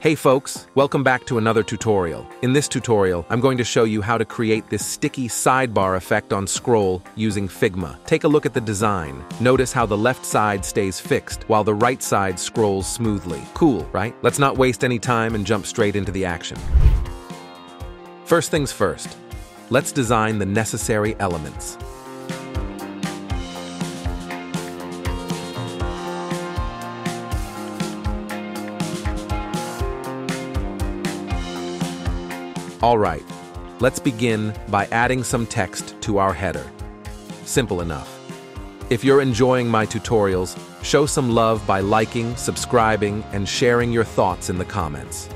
Hey folks, welcome back to another tutorial. In this tutorial, I'm going to show you how to create this sticky sidebar effect on scroll using Figma. Take a look at the design. Notice how the left side stays fixed while the right side scrolls smoothly. Cool, right? Let's not waste any time and jump straight into the action. First things first, let's design the necessary elements. Alright, let's begin by adding some text to our header. Simple enough. If you're enjoying my tutorials, show some love by liking, subscribing, and sharing your thoughts in the comments.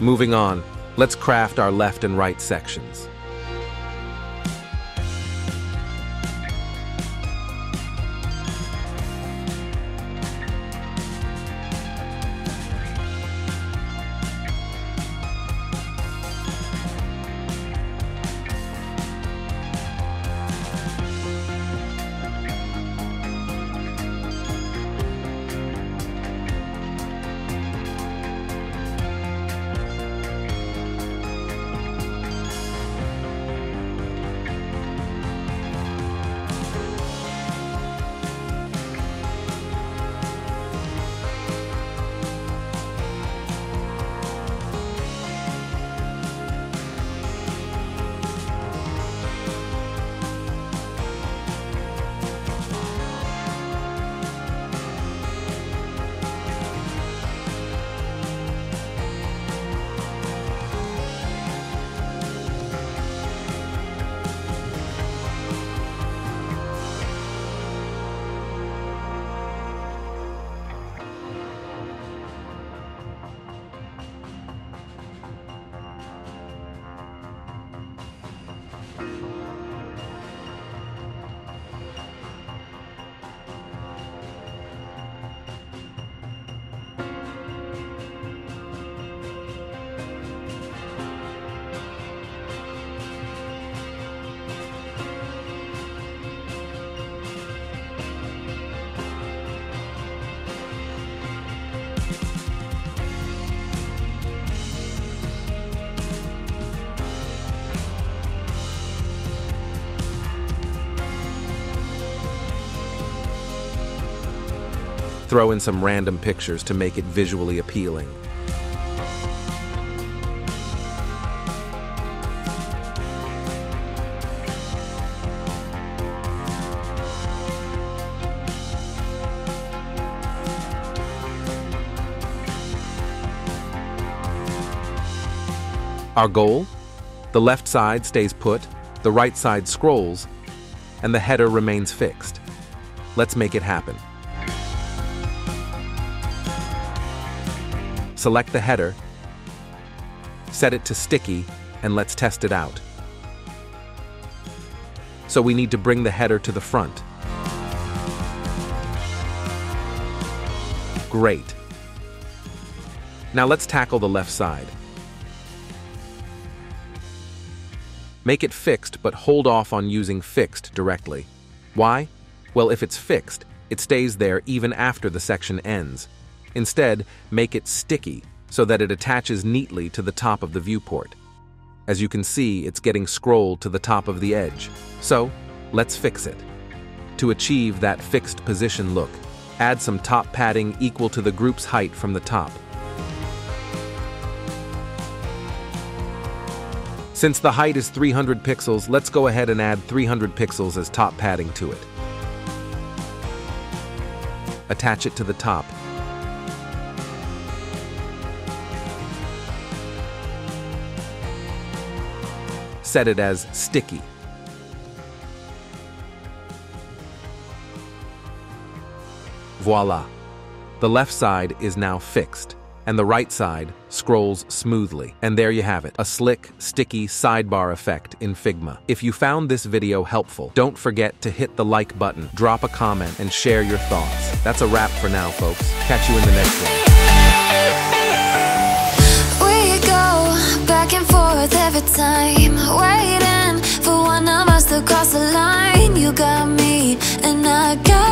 Moving on, let's craft our left and right sections. Throw in some random pictures to make it visually appealing. Our goal? The left side stays put, the right side scrolls, and the header remains fixed. Let's make it happen. Select the header, set it to sticky, and let's test it out. So we need to bring the header to the front. Great. Now let's tackle the left side. Make it fixed, but hold off on using fixed directly. Why? Well, if it's fixed, it stays there even after the section ends. Instead, make it sticky so that it attaches neatly to the top of the viewport. As you can see, it's getting scrolled to the top of the edge. So, let's fix it. To achieve that fixed position look, add some top padding equal to the group's height from the top. Since the height is 300 pixels, let's go ahead and add 300 pixels as top padding to it. Attach it to the top. set it as sticky. Voila! The left side is now fixed, and the right side scrolls smoothly. And there you have it, a slick, sticky sidebar effect in Figma. If you found this video helpful, don't forget to hit the like button, drop a comment, and share your thoughts. That's a wrap for now, folks. Catch you in the next one. We go back and forth every time cross the line, you got me, and I got